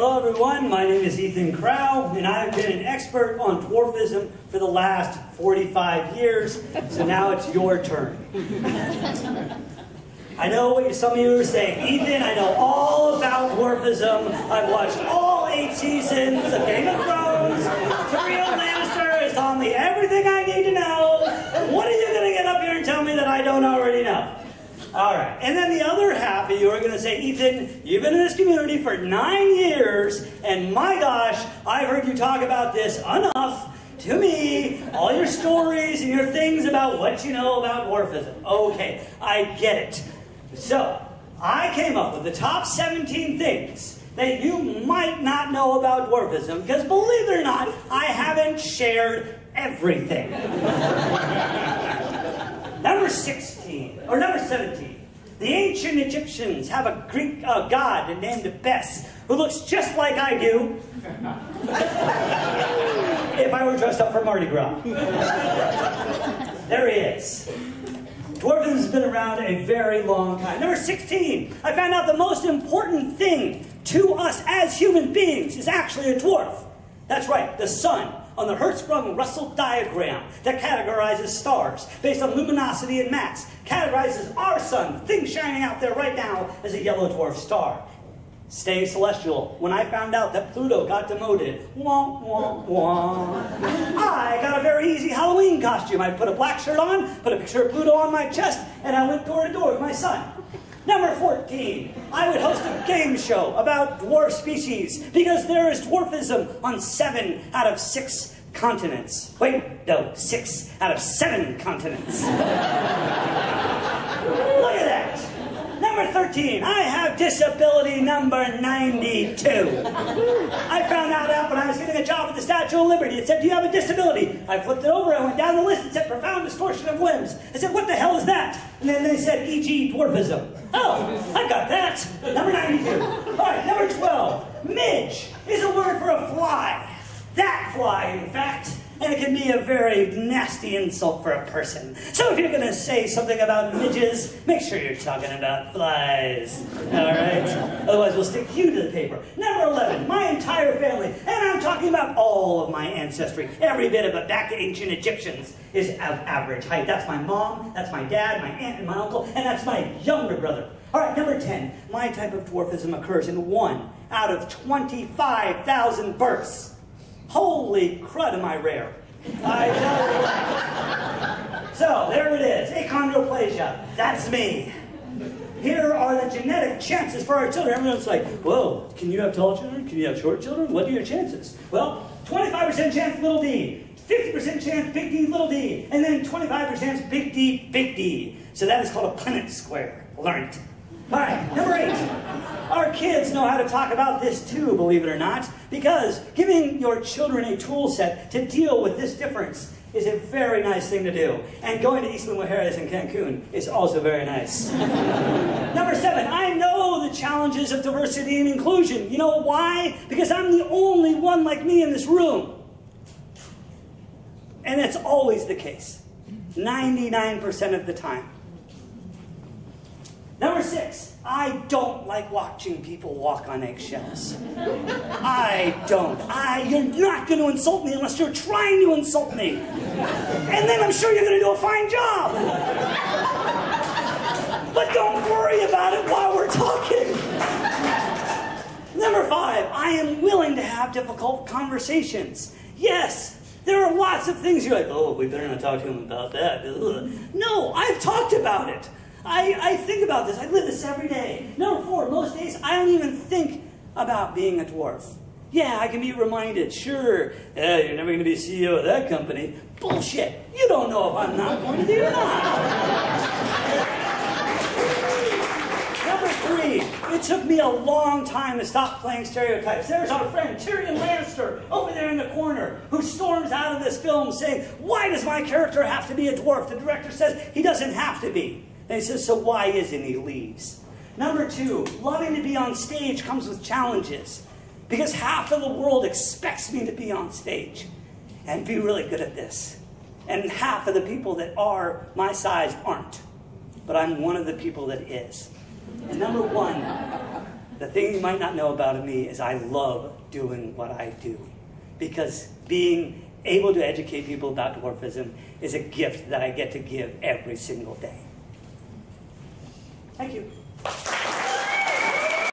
Hello, everyone. My name is Ethan Crough, and I've been an expert on dwarfism for the last 45 years, so now it's your turn. I know what some of you are saying. Ethan, I know all about dwarfism. I've watched all eight seasons of Game of Thrones. Tyrion Lannister is telling me everything I need to know. What are you going to get up here and tell me that I don't already know? All right. And then the other half of you are going to say, Ethan, you've been in this community for nine years, and my gosh, I've heard you talk about this enough to me, all your stories and your things about what you know about dwarfism. Okay, I get it. So, I came up with the top 17 things that you might not know about dwarfism, because believe it or not, I haven't shared everything. number 16, or number 17. The ancient Egyptians have a Greek uh, god named Bes, who looks just like I do. if I were dressed up for Mardi Gras. there he is. Dwarfism has been around a very long time. Number 16, I found out the most important thing to us as human beings is actually a dwarf. That's right, the sun on the Hertzsprung-Russell diagram that categorizes stars based on luminosity and mass, categorizes our sun, thing shining out there right now, as a yellow dwarf star. Staying celestial. When I found out that Pluto got demoted, wah, wah, wah, I got a very easy Halloween costume. I put a black shirt on, put a picture of Pluto on my chest, and I went door to door with my son. Number 14, I would host a game show about dwarf species because there is dwarfism on seven out of six continents. Wait, no, six out of seven continents. Look at that. Number 13, I have disability number 92. I found that out when I was getting a job at the Statue of Liberty. It said, do you have a disability? I flipped it over, I went down the list, it said profound distortion of limbs. I said, what the hell is that? And then they said, e.g. dwarfism. Oh, I got that. Number 92. All right, number 12. Midge is a word for a fly. That fly, in fact and it can be a very nasty insult for a person. So if you're going to say something about midges, make sure you're talking about flies. All right? Otherwise, we'll stick you to the paper. Number 11, my entire family, and I'm talking about all of my ancestry, every bit of it back to ancient Egyptians, is of average height. That's my mom, that's my dad, my aunt, and my uncle, and that's my younger brother. All right, number 10, my type of dwarfism occurs in one out of 25,000 births. Holy crud, am I rare. I so, there it is. Achondroplasia. That's me. Here are the genetic chances for our children. Everyone's like, whoa, can you have tall children? Can you have short children? What are your chances? Well, 25% chance little d, 50% chance big D, little d, and then 25% big D, big D. So that is called a Punnett square. Learn it. All right, number eight. Our kids know how to talk about this too, believe it or not, because giving your children a tool set to deal with this difference is a very nice thing to do. And going to Isla Mujeres in Cancun is also very nice. Number seven, I know the challenges of diversity and inclusion. You know why? Because I'm the only one like me in this room. And that's always the case, 99% of the time. Six, I don't like watching people walk on eggshells. I don't. I, you're not going to insult me unless you're trying to insult me. And then I'm sure you're going to do a fine job. But don't worry about it while we're talking. Number five, I am willing to have difficult conversations. Yes, there are lots of things you're like, oh, we better not talk to him about that. No, I've talked about it. I, I think about this. I live this every day. Number four, most days I don't even think about being a dwarf. Yeah, I can be reminded, sure, yeah, you're never going to be CEO of that company. Bullshit. You don't know if I'm not going to be or not. Number three, it took me a long time to stop playing stereotypes. There's our friend Tyrion Lannister over there in the corner who storms out of this film saying, Why does my character have to be a dwarf? The director says he doesn't have to be. And he says, so why isn't he leaves? Number two, loving to be on stage comes with challenges because half of the world expects me to be on stage and be really good at this. And half of the people that are my size aren't. But I'm one of the people that is. And number one, The thing you might not know about me is I love doing what I do because being able to educate people about dwarfism is a gift that I get to give every single day. Thank you.